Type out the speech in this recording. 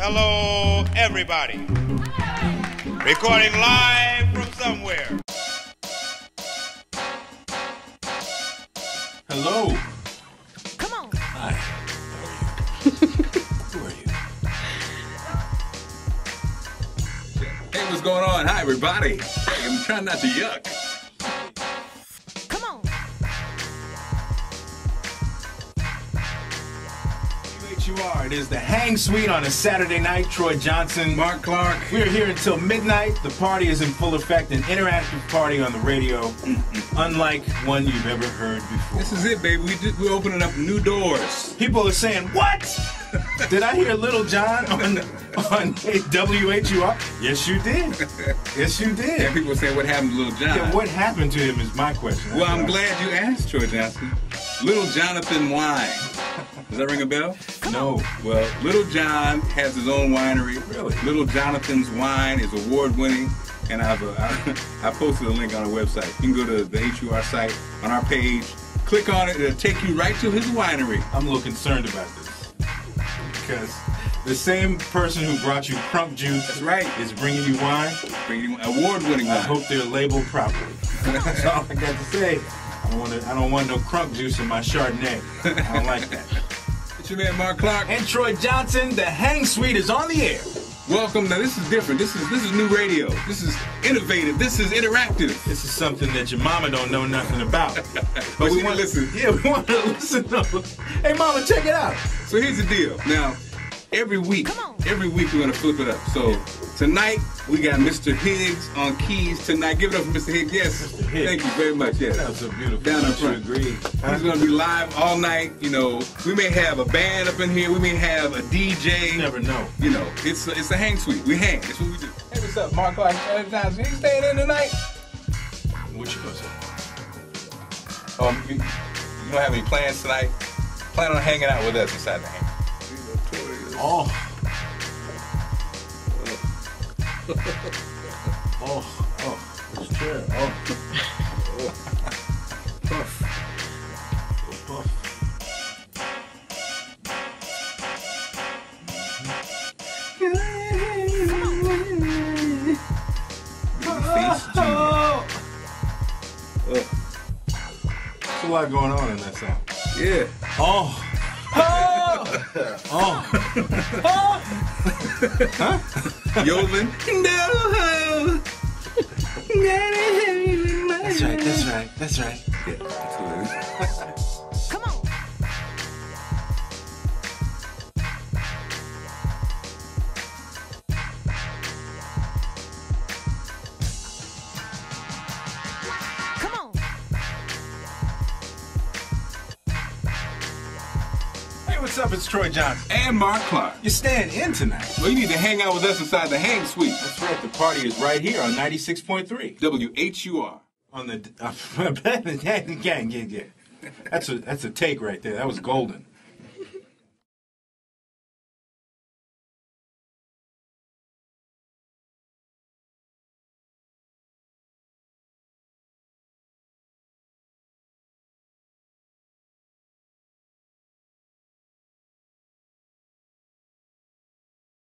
hello, everybody. Recording live from somewhere. Hello. Come on. Hi. Who are you? Hey, what's going on? Hi, everybody. Hey, I'm trying not to yuck. WHUR. It is the Hang Suite on a Saturday night. Troy Johnson. Marc Clarke. We're here until midnight. The party is in full effect. An interactive party on the radio, unlike one you've ever heard before. This is it, baby. We just, we're opening up new doors. People are saying, "What? did I hear Little John on on WHUR?" Yes, you did. Yes, you did. And did. people say, what happened to Little John? Yeah, what happened to him is my question. Well, I'm glad you asked, Troy Johnson. Little Jonathan Wine. Does that ring a bell? No. Well, Little John has his own winery. Really? Little Jonathan's Wine is award winning. And I've, uh, I, I posted a link on our website. You can go to the HUR site on our page, click on it, it'll take you right to his winery. I'm a little concerned about this because the same person who brought you crunk juice That's right. is bringing you wine. Bringing award winning wine. I hope they're labeled properly. That's all I got to say. I don't want to, I don't want no crunk juice in my Chardonnay. I don't like that. It's your man, Marc Clarke. And Troy Johnson, the Hang Suite is on the air. Welcome. Now, this is different. This is this is new radio. This is innovative. This is interactive. This is something that your mama don't know nothing about. But we want want to listen. Yeah, we want to listen. To, hey, mama, check it out. So here's the deal. Now, every week, every week we're gonna flip it up. So tonight we got Mr. Higgs on keys tonight. Give it up for Mr. Higgs. Yes. Thank you very much. Yes. That was so beautiful. Down in Don't front. agree? He's gonna be live all night. You know, we may have a band up in here. We may have a DJ. You never know. You know, it's a, it's a hang suite. We hang. That's what we do. Hey, what's up, Marc Clarke? Johnson? You staying in tonight? What you gonna say? Um, you, you don't have any plans tonight? Plan on hanging out with us inside the hang. Oh. oh, oh, this chair. Oh. oh. Puff. Oh, puff. Oh. There's a lot going on in that song. Yeah. Oh. Oh. Oh, huh? Yodeling. No. That's right, that's right, that's right. Yeah, Hey, what's up? It's Troy Johnson. And Marc Clarke. You're staying in tonight. Well, you need to hang out with us inside the hang suite. That's right. The party is right here on 96.3 WHUR. on the uh, yeah, yeah, yeah. That's a that's a take right there. That was golden.